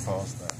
faster.